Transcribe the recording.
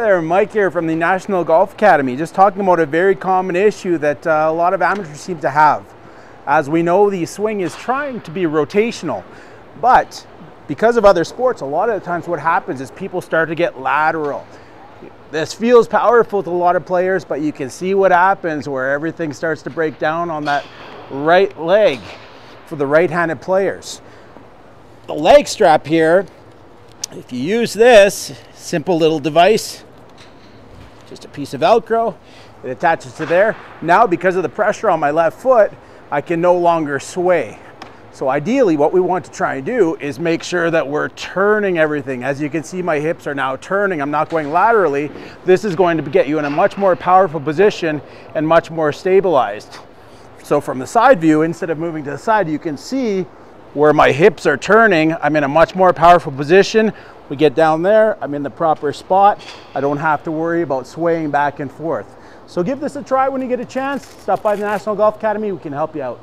there, Mike here from the National Golf Academy, just talking about a very common issue that uh, a lot of amateurs seem to have. As we know, the swing is trying to be rotational, but because of other sports, a lot of the times what happens is people start to get lateral. This feels powerful to a lot of players, but you can see what happens where everything starts to break down on that right leg for the right-handed players. The leg strap here, if you use this, simple little device, just a piece of Velcro. It attaches to there. Now, because of the pressure on my left foot, I can no longer sway. So ideally, what we want to try and do is make sure that we're turning everything. As you can see, my hips are now turning. I'm not going laterally. This is going to get you in a much more powerful position and much more stabilized. So from the side view, instead of moving to the side, you can see where my hips are turning. I'm in a much more powerful position we get down there, I'm in the proper spot. I don't have to worry about swaying back and forth. So give this a try when you get a chance. Stop by the National Golf Academy, we can help you out.